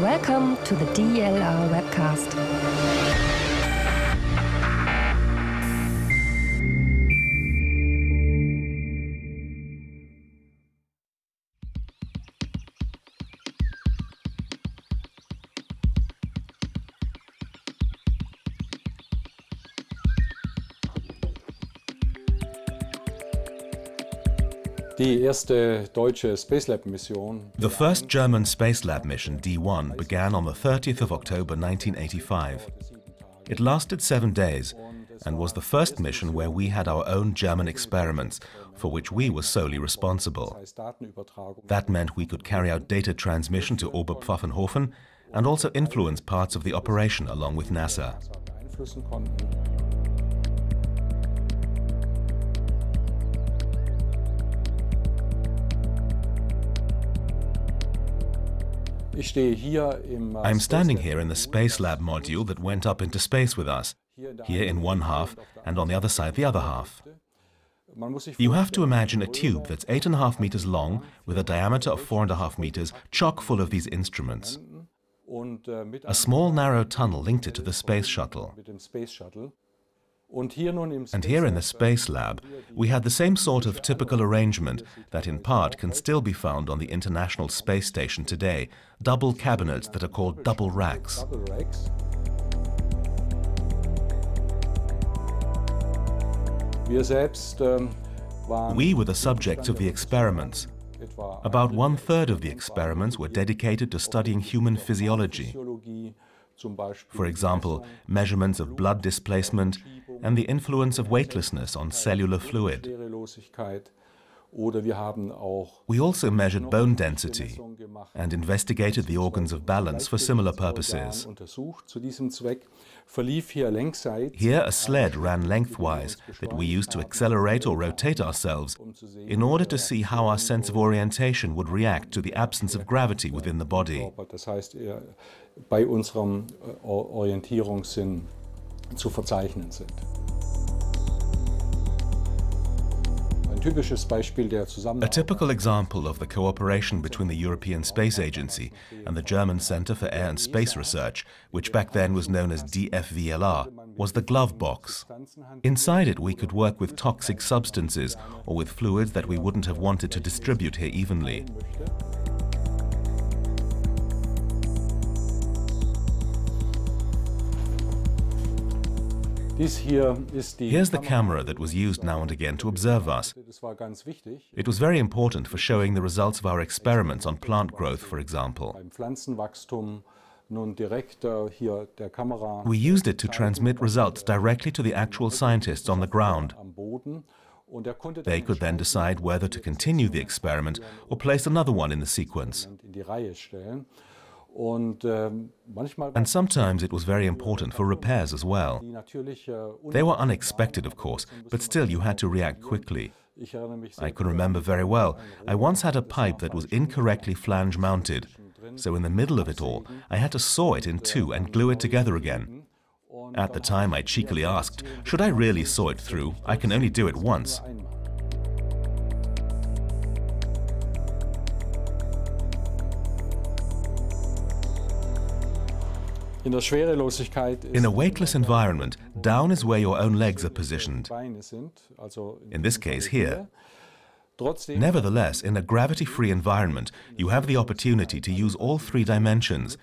Welcome to the DLR webcast. The first German Spacelab mission, D1, began on the 30th of October 1985. It lasted seven days and was the first mission where we had our own German experiments, for which we were solely responsible. That meant we could carry out data transmission to Oberpfaffenhofen and also influence parts of the operation along with NASA. I'm standing here in the Space Lab module that went up into space with us, here in one half and on the other side the other half. You have to imagine a tube that's 8.5 meters long with a diameter of 4.5 meters, chock full of these instruments. A small narrow tunnel linked it to the space shuttle. And here in the Space Lab, we had the same sort of typical arrangement that in part can still be found on the International Space Station today, double cabinets that are called double racks. We were the subjects of the experiments. About one-third of the experiments were dedicated to studying human physiology. For example, measurements of blood displacement and the influence of weightlessness on cellular fluid. We also measured bone density and investigated the organs of balance for similar purposes. Here a sled ran lengthwise that we used to accelerate or rotate ourselves in order to see how our sense of orientation would react to the absence of gravity within the body. Zu verzeichnen sind. A typical example of the cooperation between the European Space Agency and the German Center for Air and Space Research, which back then was known as DFVLR, was the glove box. Inside it we could work with toxic substances or with fluids that we wouldn't have wanted to distribute here evenly. Here's the camera that was used now and again to observe us. It was very important for showing the results of our experiments on plant growth, for example. We used it to transmit results directly to the actual scientists on the ground. They could then decide whether to continue the experiment or place another one in the sequence. Ähm, and sometimes it was very important for repairs as well. Äh, they were unexpected, of course, but still you had to react quickly. I can remember very well, I once had a pipe that was incorrectly flange mounted, so in the middle of it all, I had to saw it in two and glue it together again. At the time I cheekily asked, should I really saw it through? I can only do it once. In a weightless environment, down is where your own legs are positioned. In this case here. Nevertheless, in a gravity-free environment, you have the opportunity to use all three dimensions,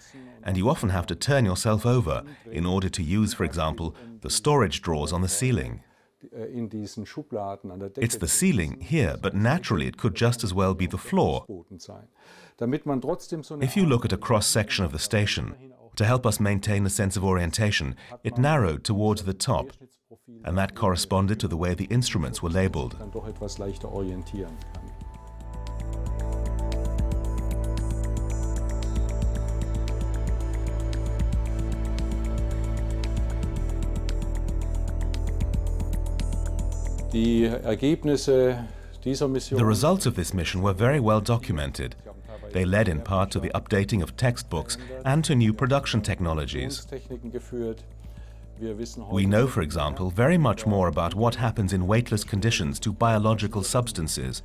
and you often have to turn yourself over in order to use, for example, the storage drawers on the ceiling. It's the ceiling here, but naturally it could just as well be the floor. If you look at a cross-section of the station, to help us maintain a sense of orientation, it narrowed towards the top, and that corresponded to the way the instruments were labeled. The results of this mission were very well documented. They led in part to the updating of textbooks and to new production technologies. We know, for example, very much more about what happens in weightless conditions to biological substances.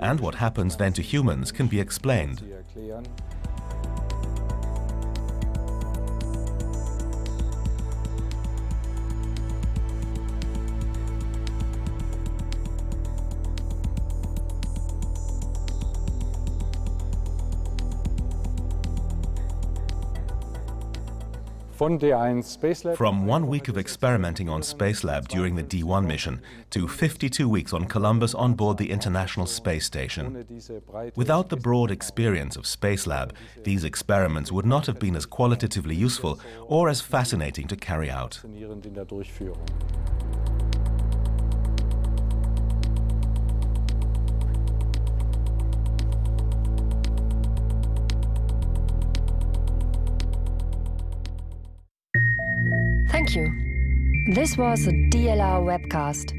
and what happens then to humans can be explained. From one week of experimenting on Spacelab during the D1 mission to 52 weeks on Columbus on board the International Space Station. Without the broad experience of Spacelab, these experiments would not have been as qualitatively useful or as fascinating to carry out. Thank you. This was a DLR webcast.